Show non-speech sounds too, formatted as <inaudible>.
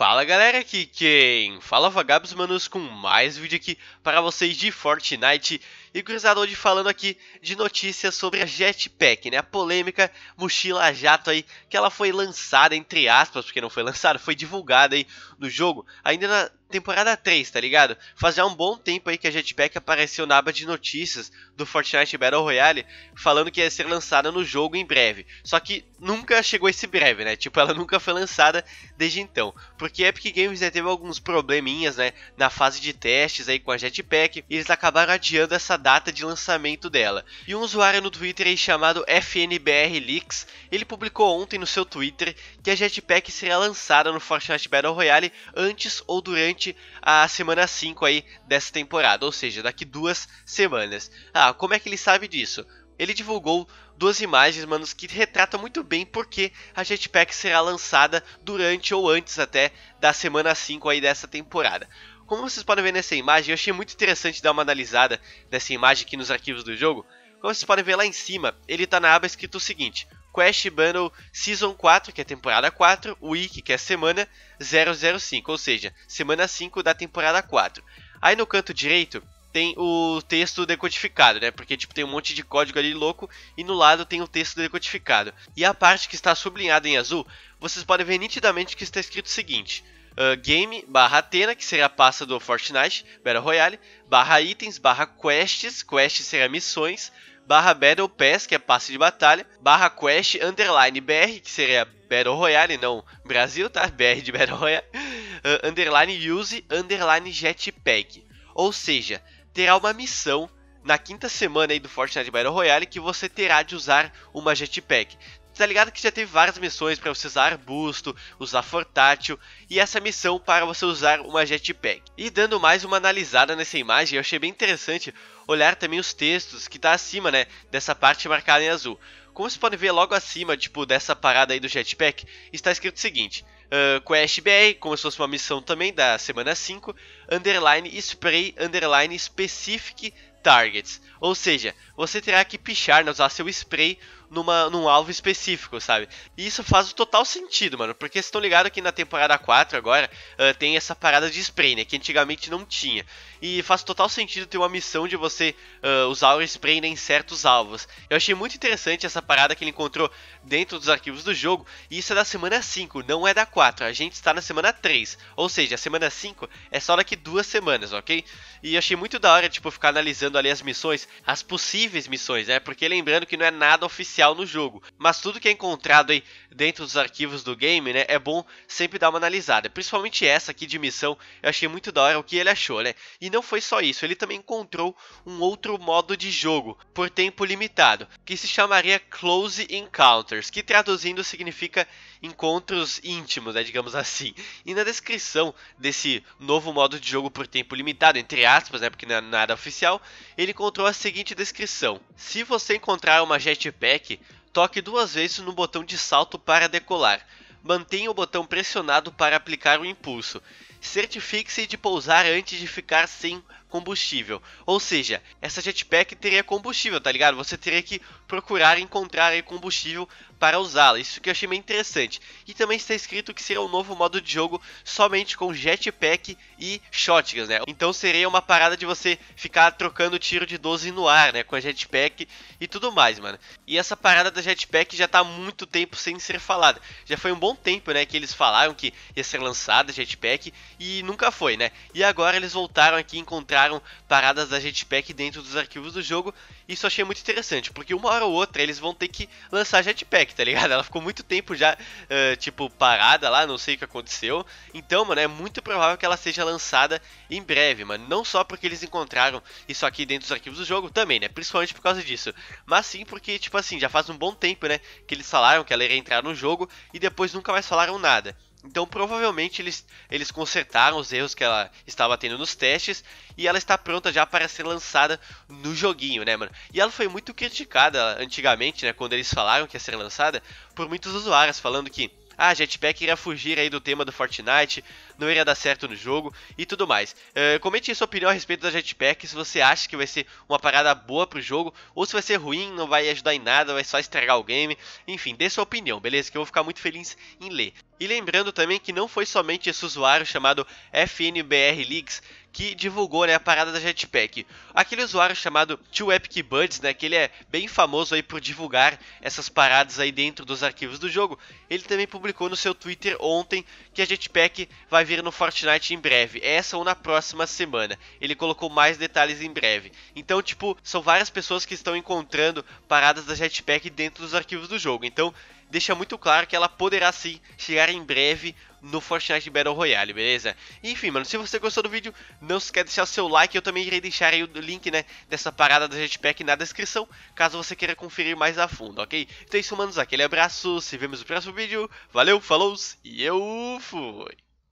Fala galera, aqui quem fala Vagabos Manos com mais vídeo aqui para vocês de Fortnite e cruzador de falando aqui de notícias sobre a Jetpack, né, a polêmica mochila jato aí, que ela foi lançada entre aspas, porque não foi <laughs> lançada, foi divulgada aí no jogo, ainda na temporada 3, tá ligado? Faz já um bom tempo aí que a Jetpack apareceu na aba de notícias do Fortnite Battle Royale, falando que ia ser lançada no jogo em breve. Só que nunca chegou esse breve, né? Tipo, ela <laughs> nunca foi lançada desde então. Porque Epic Games já teve alguns probleminhas, né, na fase de testes aí com a Jetpack, e eles acabaram adiando essa data de lançamento dela. E um usuário no Twitter aí chamado FNBR Leaks, ele publicou ontem no seu Twitter que a Jetpack seria lançada no Fortnite Battle Royale antes ou durante durante a semana 5 aí dessa temporada, ou seja, daqui duas semanas. Ah, como é que ele sabe disso? Ele divulgou duas imagens, manos, que retratam muito bem porque a Jetpack será lançada durante ou antes até da semana 5 aí dessa temporada. Como vocês podem ver nessa imagem, eu achei muito interessante dar uma analisada dessa imagem aqui nos arquivos do jogo. Como vocês podem ver lá em cima, ele está na aba escrito o seguinte: Quest Bundle Season 4, que é temporada 4, Week, que é semana 005, ou seja, semana 5 da temporada 4. Aí no canto direito tem o texto decodificado, né? Porque tipo tem um monte de código ali louco e no lado tem o texto decodificado. E a parte que está sublinhada em azul, vocês podem ver nitidamente que está escrito o seguinte: uh, game barra Atena, que seria a pasta do Fortnite Battle Royale, barra itens, barra quests, quests seria missões, barra Battle Pass, que é passe de batalha, barra Quest, underline BR, que seria Battle Royale, não Brasil, tá? <laughs> BR de Battle Royale, uh, underline Use, underline Jetpack. Ou seja, terá uma missão na quinta semana aí do Fortnite Battle Royale que você terá de usar uma Jetpack tá ligado que já teve várias missões para você usar arbusto, usar fortátil e essa missão para você usar uma jetpack. E dando mais uma analisada nessa imagem, eu achei bem interessante olhar também os textos que tá acima, né, dessa parte marcada em azul. Como vocês podem ver logo acima, tipo, dessa parada aí do jetpack, está escrito o seguinte: uh, Quest BR, como se fosse uma missão também da semana 5, underline spray, underline specific targets. Ou seja, você terá que pichar, né, usar seu spray numa, num alvo específico, sabe? E isso faz o total sentido, mano. Porque vocês estão ligados que na temporada 4 agora uh, tem essa parada de spray, né? Que antigamente não tinha. E faz total sentido ter uma missão de você uh, usar o spray né, em certos alvos. Eu achei muito interessante essa parada que ele encontrou dentro dos arquivos do jogo. E isso é da semana 5, não é da 4. A gente está na semana 3. Ou seja, a semana 5 é só daqui duas semanas, ok? E achei muito da hora, tipo, ficar analisando ali as missões, as possíveis missões, né? Porque lembrando que não é nada oficial no jogo. Mas tudo que é encontrado aí dentro dos arquivos do game, né, é bom sempre dar uma analisada. Principalmente essa aqui de missão, eu achei muito da hora o que ele achou, né? E não foi só isso, ele também encontrou um outro modo de jogo, por tempo limitado, que se chamaria Close Encounters, que traduzindo significa encontros íntimos, né, digamos assim. E na descrição desse novo modo de jogo por tempo limitado, entre aspas, né, porque não é nada oficial, ele encontrou a seguinte descrição: Se você encontrar uma jetpack, toque duas vezes no botão de salto para decolar. Mantenha o botão pressionado para aplicar o impulso. Certifique-se de pousar antes de ficar sem combustível. Ou seja, essa jetpack teria combustível, tá ligado? Você teria que procurar encontrar combustível para usá-la. Isso que eu achei bem interessante. E também está escrito que será um novo modo de jogo somente com jetpack e shotguns, né? Então seria uma parada de você ficar trocando tiro de 12 no ar, né? Com a jetpack e tudo mais, mano. E essa parada da jetpack já tá há muito tempo sem ser falada. Já foi um bom tempo, né? Que eles falaram que ia ser lançada a jetpack e nunca foi, né? E agora eles voltaram aqui e encontraram paradas da jetpack dentro dos arquivos do jogo. Isso eu achei muito interessante, porque uma hora ou outra eles vão ter que lançar jetpack, tá ligado? <laughs> Ela ficou muito tempo já, uh, tipo, parada lá, não sei o que aconteceu. Então, mano, é muito provável que ela seja lançada em breve, mano. Não só porque eles encontraram isso aqui dentro dos arquivos do jogo, também, né? Principalmente por causa disso. Mas sim porque, tipo assim, já faz um bom tempo, né? Que eles falaram que ela iria entrar no jogo e depois nunca mais falaram nada. Então provavelmente eles, eles consertaram os erros que ela estava tendo nos testes e ela está pronta já para ser lançada no joguinho, né, mano? E ela foi muito criticada antigamente, né, quando eles falaram que ia ser lançada, por muitos usuários, falando que ah, Jetpack iria fugir aí do tema do Fortnite, não iria dar certo no jogo e tudo mais. Uh, comente sua opinião a respeito da Jetpack, se você acha que vai ser uma parada boa pro jogo, ou se vai ser ruim, não vai ajudar em nada, vai só estragar o game. Enfim, dê sua opinião, beleza? Que eu vou ficar muito feliz em ler. E lembrando também que não foi somente esse usuário chamado FNBR Leaks que divulgou né, a parada da Jetpack. Aquele usuário chamado Two Epic Buds, né, que ele é bem famoso aí por divulgar essas paradas aí dentro dos arquivos do jogo, ele também publicou no seu Twitter ontem que a Jetpack vai vir no Fortnite em breve, essa ou na próxima semana. Ele colocou mais detalhes em breve. Então, tipo, são várias pessoas que estão encontrando paradas da Jetpack dentro dos arquivos do jogo. Então, deixa muito claro que ela poderá sim chegar em breve no Fortnite Battle Royale, beleza? Enfim, mano, se você gostou do vídeo, não se esqueça de deixar o seu like, eu também irei deixar aí o link, né, dessa parada da Jetpack na descrição, caso você queira conferir mais a fundo, ok? Então é isso, manos, aquele abraço, se vemos no próximo vídeo, valeu, falou e eu fui!